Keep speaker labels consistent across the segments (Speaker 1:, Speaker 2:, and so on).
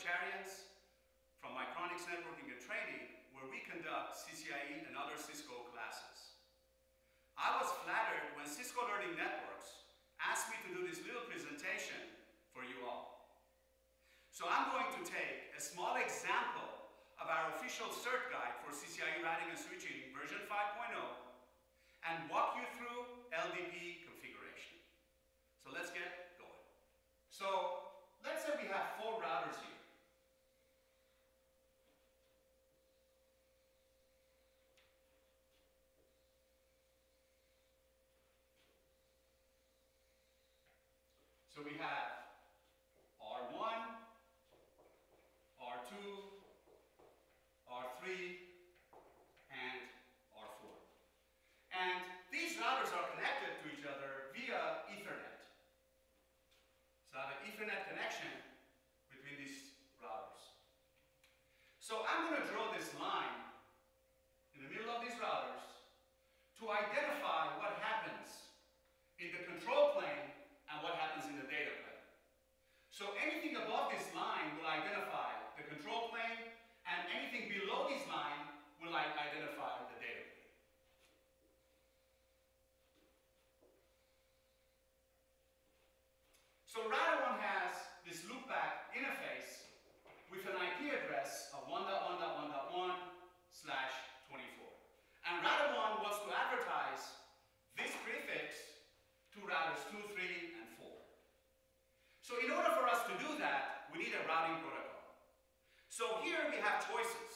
Speaker 1: Kocharians from Micronics Networking and Training, where we conduct CCIE and other Cisco classes. I was flattered when Cisco Learning Networks asked me to do this little presentation for you all. So I'm going to take a small example of our official cert guide for CCIE routing and switching version 5.0 and walk you through LDP configuration. So let's get going. So let's say we have four routers here. So we have R1, R2, R3, and R4. And these routers are connected to each other via Ethernet. So I have an Ethernet connection between these routers. So I'm going to draw this line in the middle of these routers to identify what happens in the control plane and what happens in the data plane. So anything above this line will identify the control plane, and anything below this line will identify the data plane. Router 1 has this loopback interface with an IP address of 1.1.1.1 slash 24. And router 1 wants to advertise this prefix to routers 2, 3, and 4. So in order for us to do that, we need a routing protocol. So here we have choices.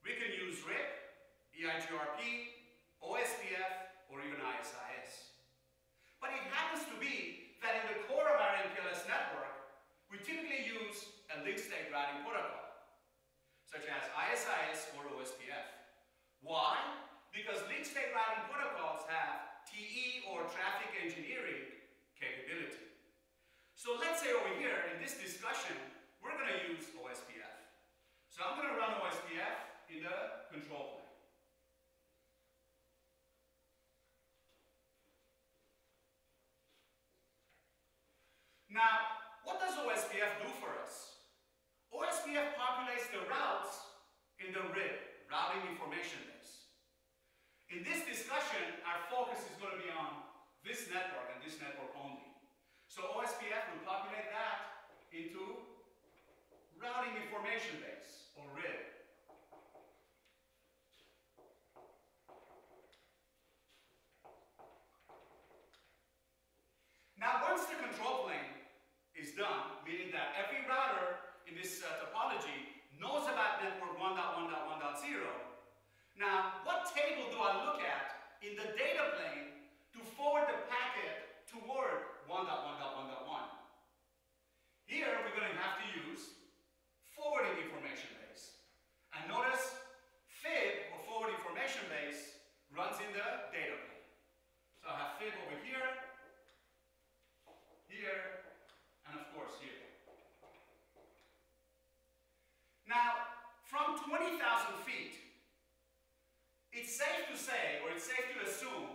Speaker 1: We can use RIP, EIGRP, OSPF, or even ISIS. But it happens to be that in the core of our MPLS network, we typically use a link state routing protocol, such as ISIS or OSPF. Why? Because link state routing protocols have TE or traffic engineering capability. So let's say over here in this discussion, we're going to use OSPF. So I'm going to run OSPF in the control plane. Now, what do for us? OSPF populates the routes in the RIB, routing information base. In this discussion, our focus is going to be on this network and this network only. So OSPF will populate that into routing information base, or RIB. Now, once the control plane is done, meaning that every router in this uh, topology knows about network 1.1.1.0, now, what table do I look at in the data plane to forward the packet toward 1.1.1.1? Here, we're going to have to use forwarding information base. And notice FIB, or forward information base, runs in the data plane. So I have FIB over here, here, and of course here. Now, from 20,000 feet, it's safe to say, or it's safe to assume,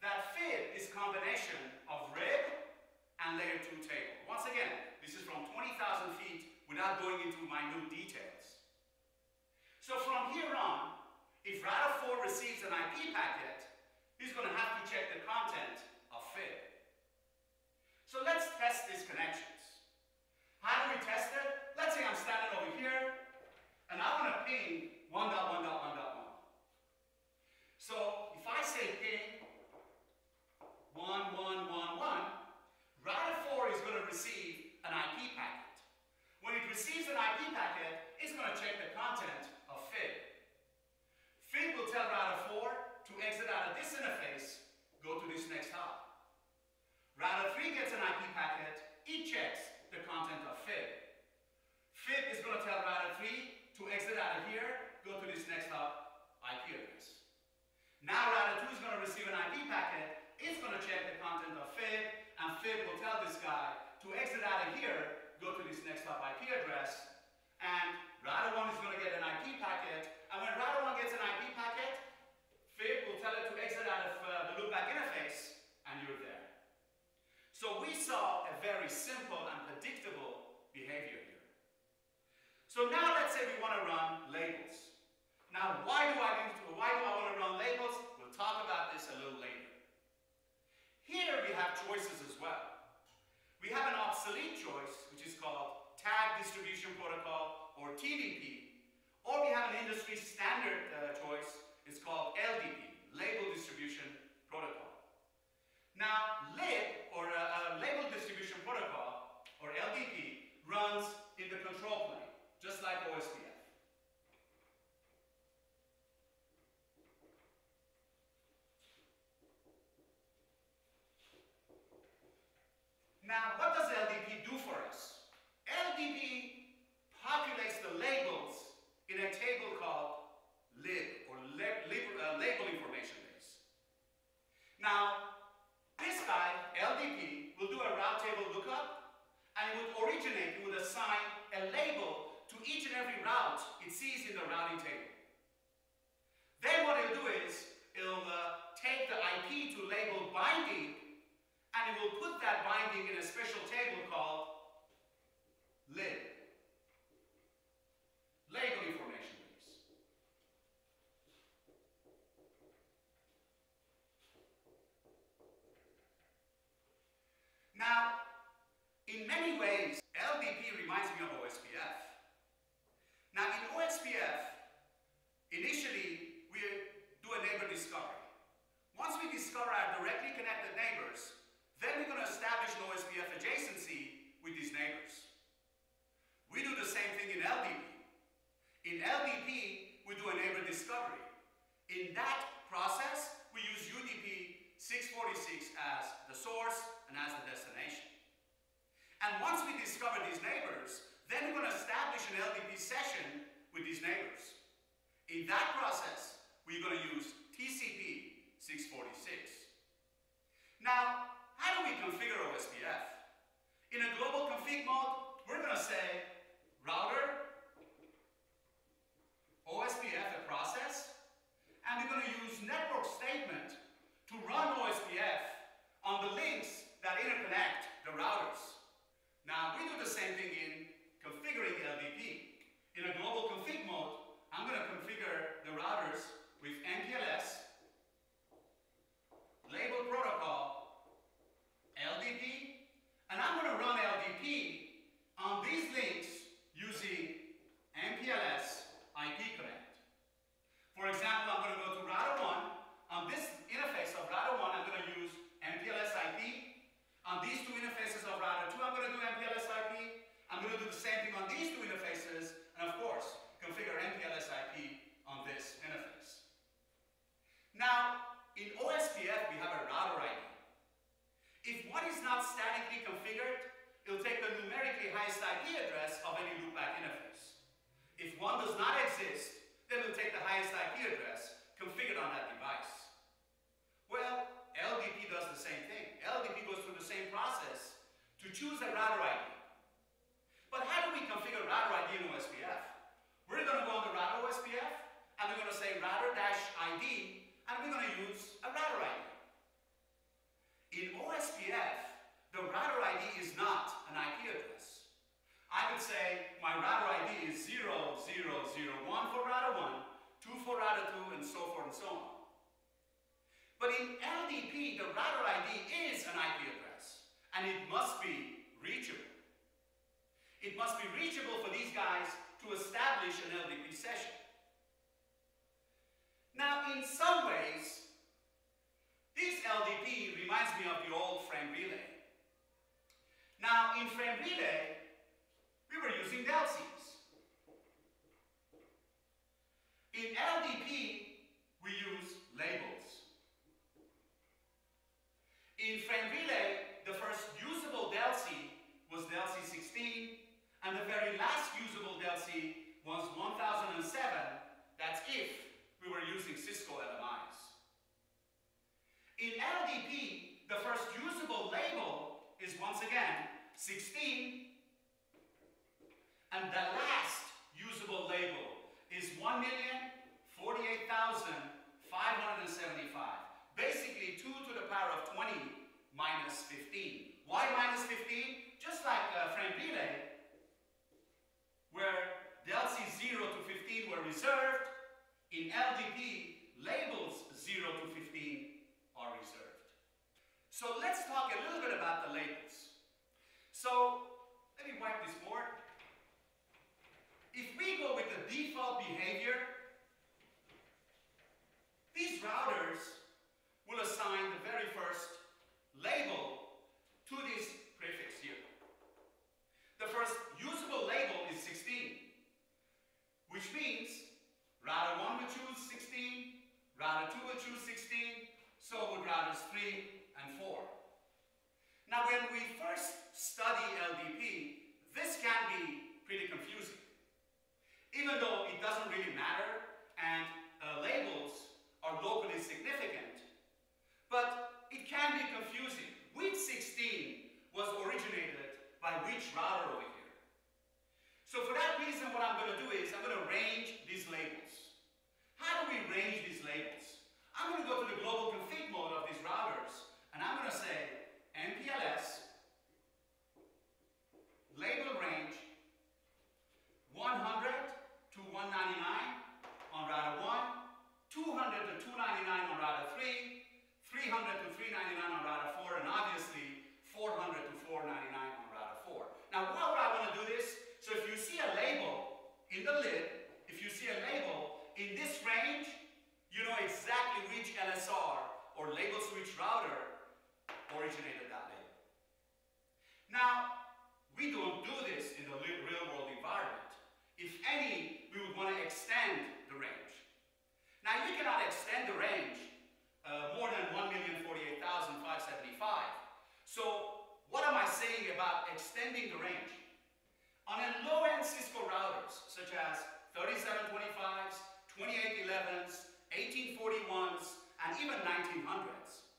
Speaker 1: that FIB is combination of RIB 2 table. Once again, this is from 20,000 feet without going into minute details. So from here on, if router 4 receives an IP packet, he's going to have to check the content of FIB. So let's test these connections. How do we test it? Let's say I'm standing over here, and I want to ping 1.1.1.1. So if I say ping 1111, router 4 is going to receive an IP packet. When it receives an IP packet, it's going to check the content of FIB. FIB will tell router 4 to exit out of this interface, go to this next hop. Router 3 gets an IP packet, it checks the content of FIB. FIB is going to tell router 3 to exit out of here, go to this next hop, IP address. Now router 2 is going to receive an IP packet, it's going to check the content of FIB, and FIB will tell this guy to exit out of here, go to this next hop IP address, and router 1 is going to get an IP packet, and when router 1 gets an IP packet, FIB will tell it to exit out of uh, the loopback interface, and you're there. So we saw a very simple and predictable behavior here. want to run labels. Now, why do I need to, why do I want to run labels? We'll talk about this a little later. Here we have choices as well. We have an obsolete choice, which is called Tag Distribution Protocol, or TDP, or we have an industry standard uh, choice, it's called LDP, Label Distribution Protocol. Now, lib, or uh, uh, Label Distribution Protocol, or LDP, runs in the control plane, just like OSPF. Now, what does LDP do for us? LDP populates the labels in a table called lib, or lib, uh, label information base. Now, this guy, LDP, will do a route table lookup, and it would originate, it would assign a label to each and every route it sees in the routing table. Then what it'll do is, it'll uh, take the IP to label binding and it will put that binding in a special table called lib. Label information base. Now, in many ways, LDP reminds me of OSPF. Now, in OSPF, initially, we do a neighbor discovery. Once we discover our directly connected neighbors, then we're going to establish an OSPF adjacency with these neighbors. We do the same thing in LDP. In LDP, we do a neighbor discovery. In that process, we use UDP 646 as the source and as the destination. And once we discover these neighbors, then we're going to establish an LDP session with these neighbors. In that process, we're going to use TCP 646. Now, how do we configure OSPF? In a global config mode, we're going to say router, OSPF a process, and we're going to use network statement to run OSPF on the links that routers. Now, we do the same thing in configuring LDP. In a global config mode, I'm going to configure the routers with MPLS, label protocol, LDP, and I'm going to run LDP on these links using MPLS IP Connect. For example, I'm going to go to router 1. On this interface of router 1, I'm going to use MPLS IP. On these two interfaces of router 2, I'm going to do MPLS IP. I'm going to do the same thing on these two interfaces, and of course, configure MPLS IP on this interface. Now, in OSPF, we have a router ID. If one is not statically configured, it'll take the numerically highest IP address of any loopback interface. If one does not exist, then it'll take the highest IP address configured on that device. Well, LDP does the same thing. LDP goes through the same process to choose a router ID. But how do we configure router ID in OSPF? We're going to go on the router OSPF, and we're going to say router-ID, and we're going to use a router ID. In OSPF, the router ID is not an IP address. I could say my router ID is 0001 for router 1, 2 for router 2, and so forth and so on. But in LDP, the router ID is an IP address, and it must be reachable. It must be reachable for these guys to establish an LDP session. Now, in some ways, this LDP reminds me of the old frame relay. Now, in frame relay, we were using DLCIs. In LDP, we use labels. In frame relay, the first usable DLCI was DLCI 16, and the very last usable DLCI was 1007. That's if we were using Cisco LMIs. In LDP, the first usable label 16, and the So what am I saying about extending the range? On a low-end Cisco routers, such as 3725s, 2811s, 1841s, and even 1900s,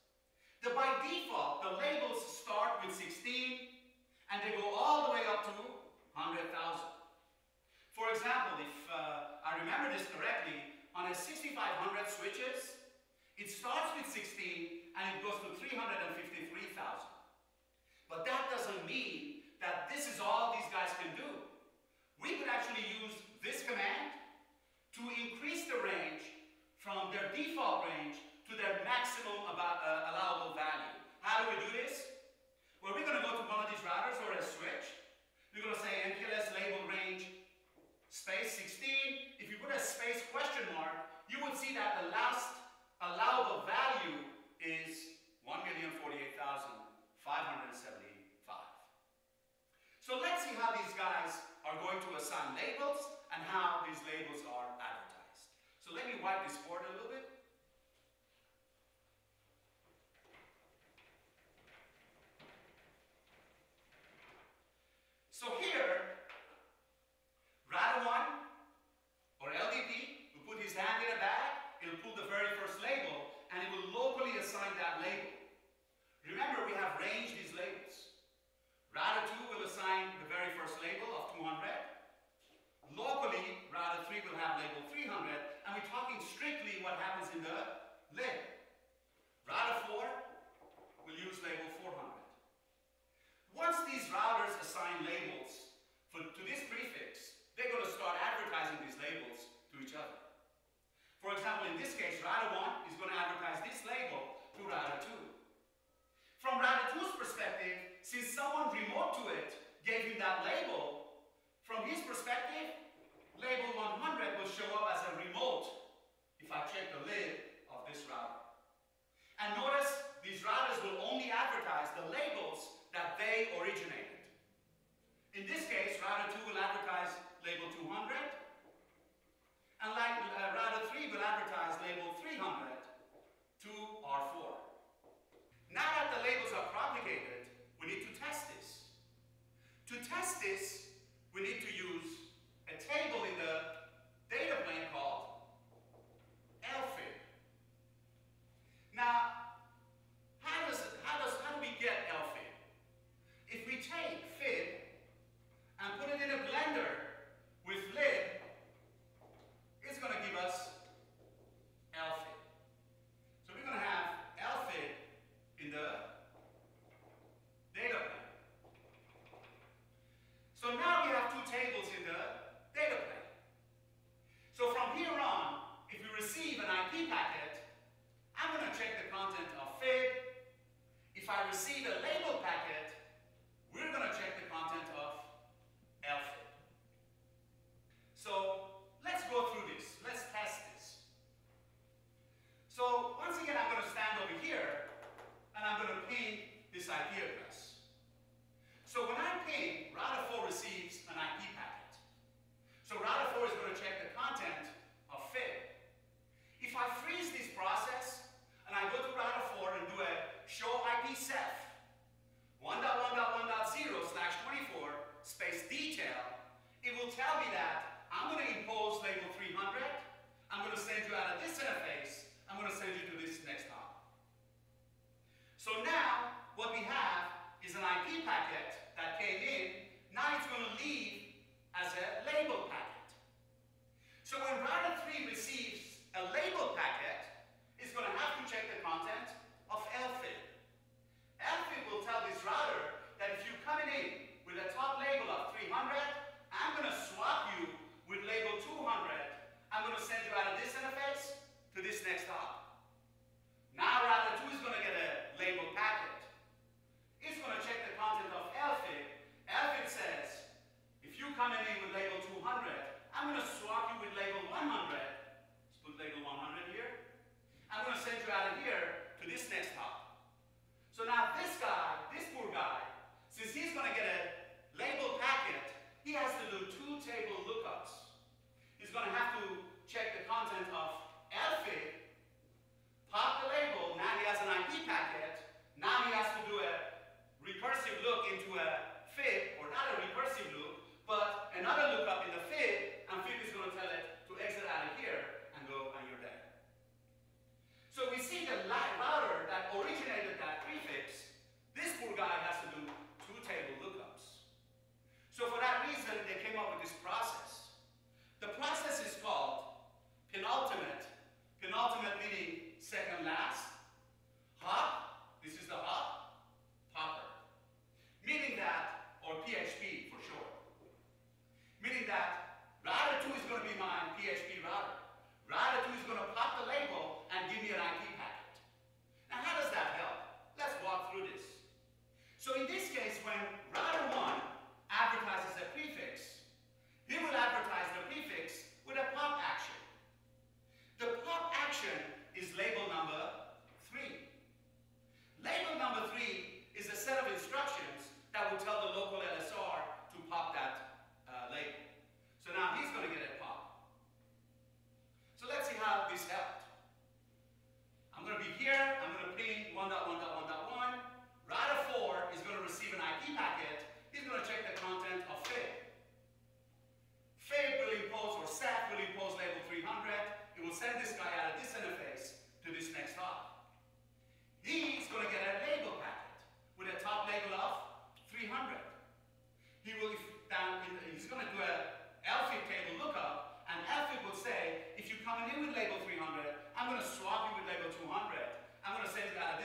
Speaker 1: the by default, the labels start with 16, and they go all the way up to 100,000. For example, if uh, I remember this correctly, on a 6500 switches, it starts with 16 and it goes to 353,000. But that doesn't mean that this is all these guys can do. We could actually use this command to increase the range from their default range to their maximum about, uh, allowable value. How do we advertise the labels that they originated. In this case, router 2 will advertise label 200, and like, uh, router 3 will advertise label 300 to R4. Now that the labels are propagated, we need to test this. To test this, we need to use a table in PCEF 1.1.1.0 slash 24 space detail, it will tell me that I'm going to impose label 300, I'm going to send you out of this interface, I'm going to send you to this next hop. So now, what we have is an IP packet that came in, now it's going to leave as a label packet. So when router 3 receives a label packet, it's going to have to check the content, next time.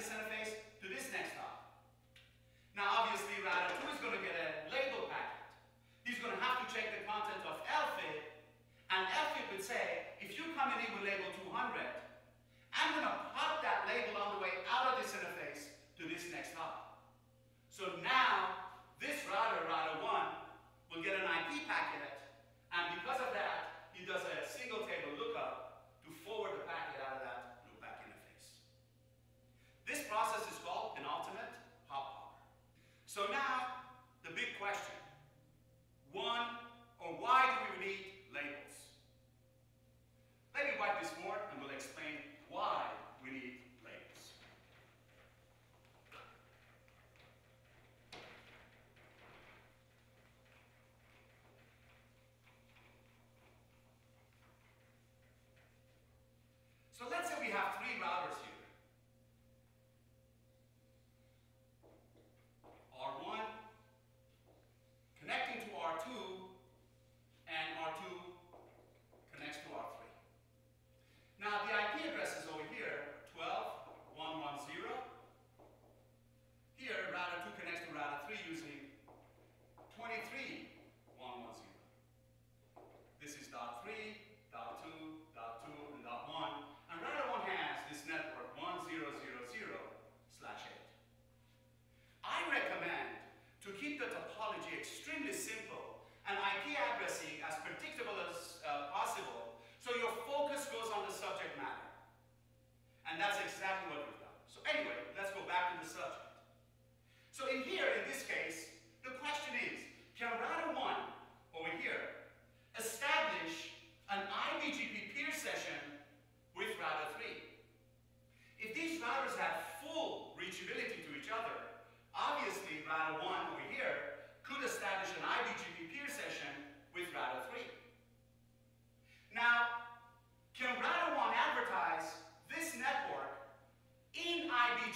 Speaker 1: Santa Fe? we have three routers here.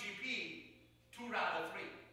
Speaker 1: GP, two rather three.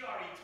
Speaker 1: she already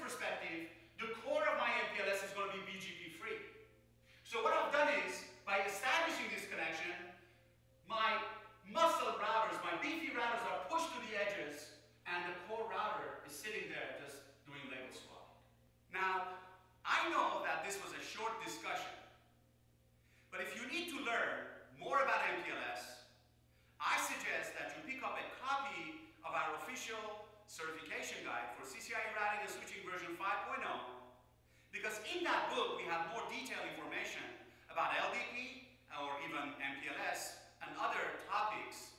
Speaker 1: perspective, the core of my MPLS is going to be BGP free. So what I've done is, by establishing this connection, my muscle routers, my beefy routers are pushed to the edges, and the core router is sitting there just doing label swapping. Now, I know that this was a short discussion, but if you need to learn more about MPLS, I suggest that you pick up a copy of our official certification guide for CCIE routing and switching version 5.0 because in that book we have more detailed information about LDP or even MPLS and other topics.